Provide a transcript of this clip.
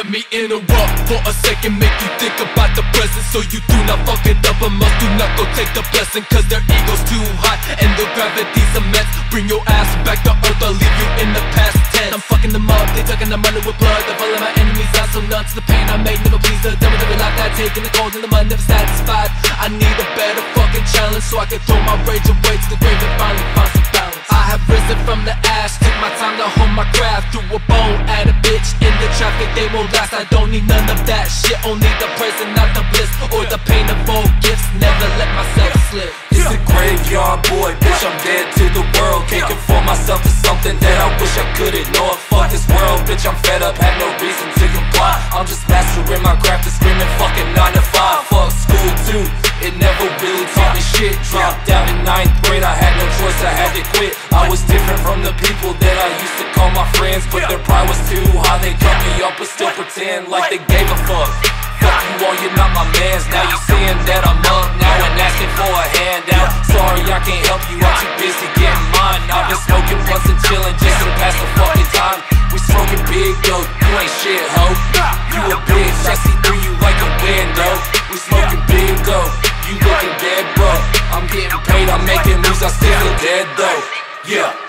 me interrupt for a second, make you think about the present. So you do not fuck it up, but must do not go take the blessing Cause their ego's too high and the gravity's immense Bring your ass back to earth, I'll leave you in the past tense. I'm fucking them up, they tucking the money with blood. They're following my enemies out, so none to the pain I made Never please the devil, never like that Taking the cold in the mud, never satisfied. I need a better fucking challenge So I can throw my rage away to the grave craft Threw a bone at a bitch in the traffic, they won't last I don't need none of that shit, only the present, not the bliss Or the pain of all gifts, never let myself slip. It's a graveyard boy, bitch, I'm dead to the world. Can't conform myself to something that I wish I could ignore. Fuck this world, bitch, I'm fed up, had no reason to comply. I'm just mastering my shit Dropped out in 9th grade, I had no choice, I had to quit. I was different from the people that I used to call my friends But their pride was too high, they cut me up but still pretend like they gave a fuck. Fuck you all, you're not my mans. Now you seeing that I'm up now and asking for a handout. Sorry I can't help you, I'm too busy getting mine. I've been smoking blunts and chilling just to pass the fucking time. We smoking big though, you ain't shit ho. You a bitch, I see through getting paid, I'm making moves, I still dead though. Yeah